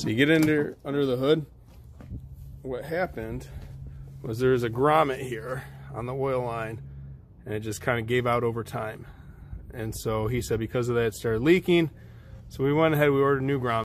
So you get under under the hood. What happened was there was a grommet here on the oil line, and it just kind of gave out over time. And so he said because of that, it started leaking. So we went ahead, we ordered new grommet.